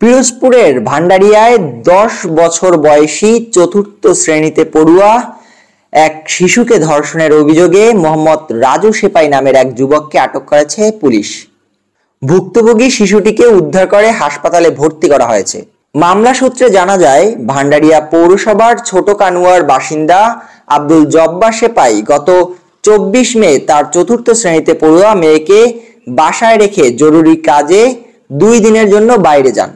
পিরোজপুরের ভান্ডারিয়ায় দশ বছর বয়সী চতুর্থ শ্রেণীতে পড়ুয়া এক শিশুকে ধর্ষণের অভিযোগে মোহাম্মদ রাজু সেপাই নামের এক যুবককে আটক করেছে পুলিশ। ভুক্তভোগী শিশুটিকে উদ্ধার করে হাসপাতালে ভর্তি করা হয়েছে। মামলা সূত্রে জানা যায়, ভান্ডারিয়া পৌরসভার ছোট কানুয়ার বাসিন্দা আব্দুল জব্বা সেপাই গত চব্বিশ মে তার চতুর্থ শ্রেণীতে পড়ুয়া মেয়েকে বাসায় রেখে জরুরি কাজে দুই দিনের জন্য বাইরে যান।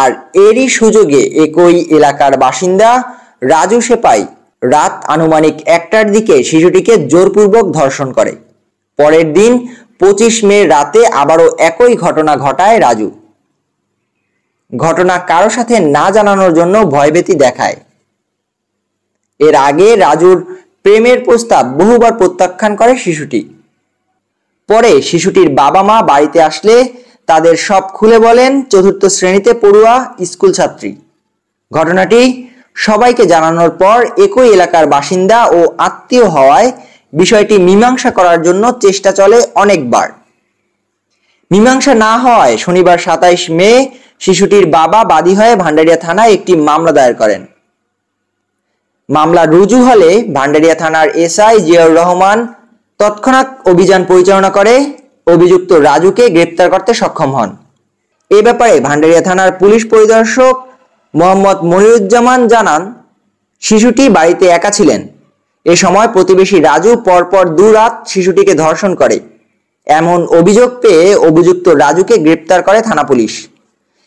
আর এরই সুযোগে একই এলাকার বাসিন্দা রাজু সেপাই রাত আনুমানিক একটার দিকে শিশুটিকে জোরপূর্বক ধর্ষণ করে। পরের দিন পঁচিশ মে রাতে আবারও একই ঘটনা ঘটায় রাজু। ঘটনা কারও সাথে না জানানোর জন্য ভয়ভীতি দেখায়। এর আগে রাজুর প্রেমের প্রস্তাব বহুবার প্রত্যাখ্যান করে শিশুটি। পরে শিশুটির বাবা মা বাড়িতে আসলে তাদের সব খুলে বলেন চতুর্থ শ্রেণীতে পড়ুয়া স্কুল ছাত্রী। ঘটনাটি সবাইকে জানানোর পর একই এলাকার বাসিন্দা ও আত্মীয় হওয়ায় বিষয়টি মীমাংসা করার জন্য চেষ্টা চলে অনেকবার। মীমাংসা না হওয়ায় শনিবার সাতাইশ মে শিশুটির বাবা বাদী হয়ে ভান্ডারিয়া থানায় একটি মামলা দায়ের করেন। মামলা রুজু হলে ভান্ডারিয়া থানার এসআই জিয়াউর রহমান তৎক্ষণাৎ অভিযান পরিচালনা করে অভিযুক্ত রাজুকে গ্রেপ্তার করতে সক্ষম হন। এ ব্যাপারে ভান্ডারিয়া থানার পুলিশ পরিদর্শক মোহাম্মদ মনিরুজ্জামান জানান, শিশুটি বাড়িতে একা ছিলেন। এ সময় প্রতিবেশী রাজু পরপর দু রাত শিশুটিকে ধর্ষণ করে। এমন অভিযোগ পেয়ে অভিযুক্ত রাজুকে গ্রেপ্তার করে থানা পুলিশ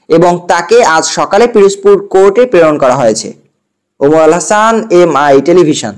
এবং তাকে আজ সকালে পিরোজপুর কোর্টে প্রেরণ করা হয়েছে। Omar Al Hasan M I television.